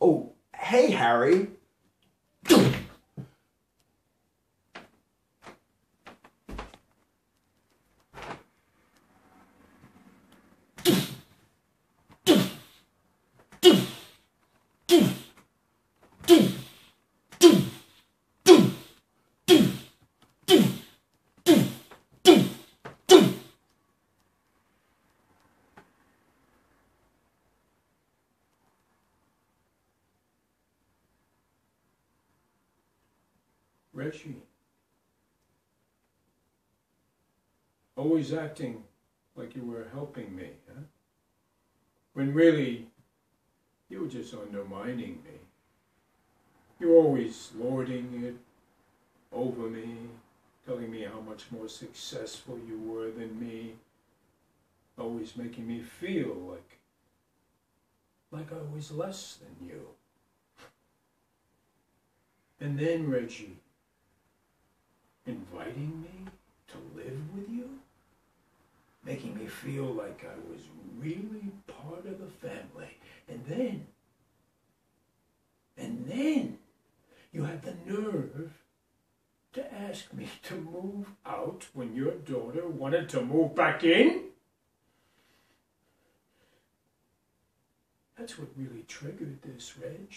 oh, hey, Harry. Reggie. Always acting like you were helping me, huh? When really, you were just undermining me. You were always lording it over me, telling me how much more successful you were than me, always making me feel like, like I was less than you. And then, Reggie, inviting me to live with you, making me feel like I was really part of the family. Then, and then, you had the nerve to ask me to move out when your daughter wanted to move back in? That's what really triggered this, Reg.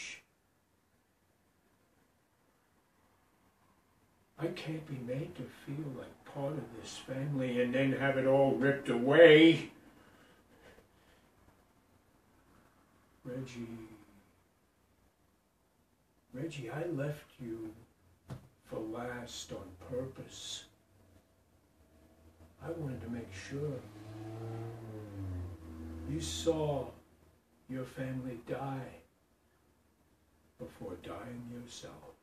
I can't be made to feel like part of this family and then have it all ripped away. Reggie. Reggie, I left you for last on purpose. I wanted to make sure you saw your family die before dying yourself.